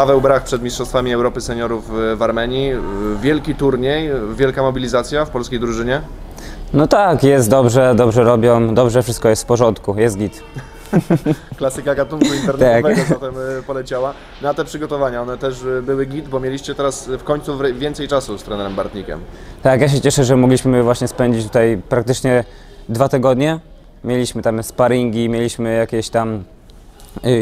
Paweł Brach przed Mistrzostwami Europy Seniorów w Armenii. Wielki turniej, wielka mobilizacja w polskiej drużynie. No tak, jest dobrze, dobrze robią, dobrze wszystko jest w porządku, jest git. Klasyka gatunku internetowego Tak. zatem e, poleciała. Na te przygotowania, one też e, były git, bo mieliście teraz w końcu więcej czasu z trenerem Bartnikiem. Tak, ja się cieszę, że mogliśmy właśnie spędzić tutaj praktycznie dwa tygodnie. Mieliśmy tam sparingi, mieliśmy jakieś tam y,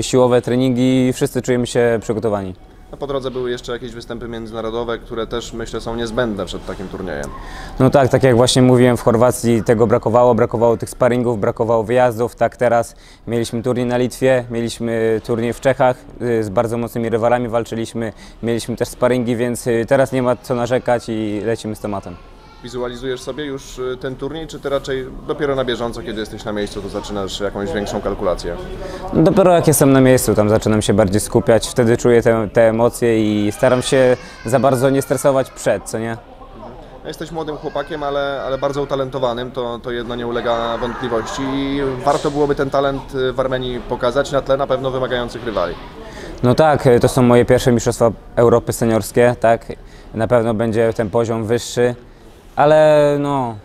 siłowe treningi, wszyscy czujemy się przygotowani. A po drodze były jeszcze jakieś występy międzynarodowe, które też myślę są niezbędne przed takim turniejem. No tak, tak jak właśnie mówiłem, w Chorwacji tego brakowało, brakowało tych sparingów, brakowało wyjazdów. Tak teraz mieliśmy turniej na Litwie, mieliśmy turniej w Czechach, y, z bardzo mocnymi rywalami walczyliśmy, mieliśmy też sparingi, więc y, teraz nie ma co narzekać i lecimy z tematem. Wizualizujesz sobie już e, ten turniej, czy ty raczej dopiero na bieżąco, kiedy jesteś na miejscu, to zaczynasz jakąś większą kalkulację? No Dopiero jak jestem na miejscu, tam zaczynam się bardziej skupiać, wtedy czuję te, te emocje i staram się za bardzo nie stresować przed, co nie? No, Jesteś młodym chłopakiem, ale, ale bardzo utalentowanym, to, to jedno nie ulega wątpliwości i warto byłoby ten talent e, w Armenii pokazać na tle na pewno wymagających rywali. No tak, y, to są moje pierwsze Mistrzostwa Europy seniorskie, tak? Na pewno będzie ten poziom wyższy, ale no,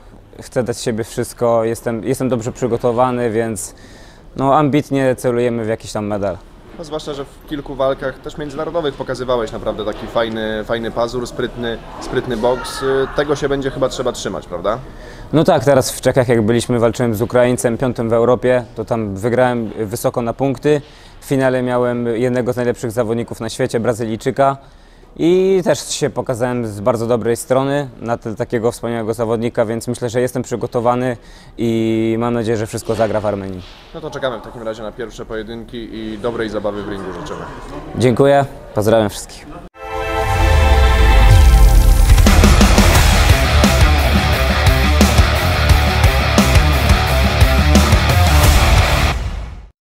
chcę dać siebie wszystko, jestem, jestem dobrze przygotowany, więc no, ambitnie celujemy w jakiś tam medal. No, zwłaszcza, że w kilku walkach też międzynarodowych pokazywałeś naprawdę taki fajny, fajny pazur, sprytny, sprytny boks. Tego się będzie chyba trzeba trzymać, prawda? No tak, teraz w Czechach jak byliśmy, walczyłem z Ukraińcem, piątym w Europie, to tam wygrałem wysoko na punkty. W finale miałem jednego z najlepszych zawodników na świecie, Brazylijczyka. I też się pokazałem z bardzo dobrej strony na tle takiego wspaniałego zawodnika, więc myślę, że jestem przygotowany i mam nadzieję, że wszystko zagra w Armenii. No to czekamy w takim razie na pierwsze pojedynki i dobrej zabawy w ringu życzymy. Dziękuję, pozdrawiam wszystkich.